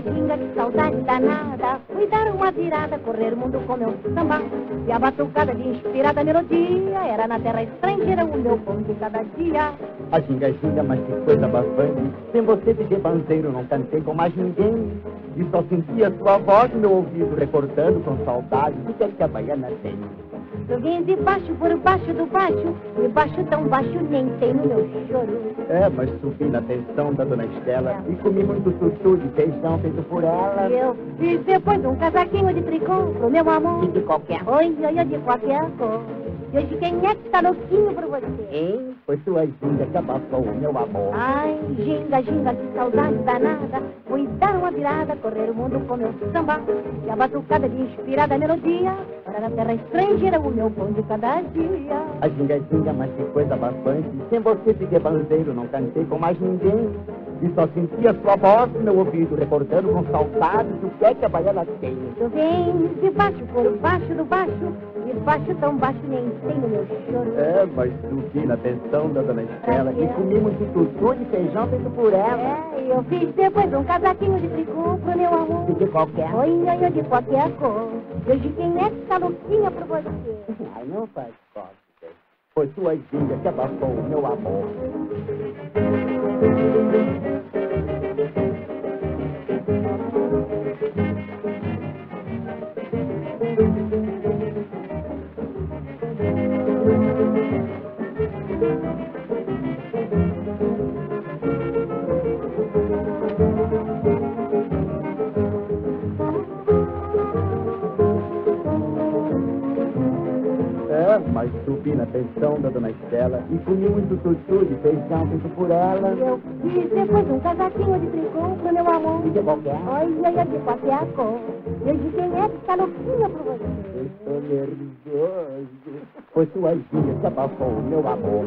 ginga, que saudade danada. Fui dar uma virada, correr mundo com meu samba. E a batucada de inspirada melodia era na terra estrangeira o meu pão de cada dia. A ginga, ginga, mas que coisa bastante. Sem você de bandeiro não cantei com mais ninguém. E só sentia sua voz no meu ouvido, recordando com saudade o que, é que a baiana tem. Eu vim de baixo por baixo do baixo, e baixo tão baixo nem tem no meu choro. É, mas subi na pensão da dona Estela é. e comi muito tutu de feijão feito por ela. E eu fiz depois um casaquinho de tricô pro meu amor. E de qualquer Oi, oi, oi, de qualquer cor. E hoje quem é que tá louquinho por você? Hein? Foi sua ginga que abafou o meu amor. Ai, ginga, ginga, que saudade danada. Fui dar uma virada, correr o mundo com meu samba. E a batucada de inspirada melodia. Para na terra estrangeira o meu pão de cada dia. A ginga, mas que coisa bastante. Sem você fiquei bandeiro, não cantei com mais ninguém. E só sentia sua voz no meu ouvido, recordando com saudade o que é que a baiana tem. Tu vem de baixo por baixo do baixo, baixo tão baixo nem tem o meu choro. É, mas subi na pensão da dona Estela e comi muito tutu de feijão feito por ela. É, eu fiz depois um casaquinho de tricô pro meu amor. De qualquer? Oi, oi, oi, de qualquer cor. Hoje quem é que tá louquinha por você? Ai, não faz cópia. Foi sua ginga que abafou o meu amor. Mas subi na pensão da dona Estela e comi muito tutu de feijão feito por ela. Eu fiz depois um casaquinho de tricô pro meu amor. De qualquer? Olha, olha, de qualquer cor. Eu de quem é que tá louquinha por você? Estou nervoso. Foi sua ginga que abafou o meu amor.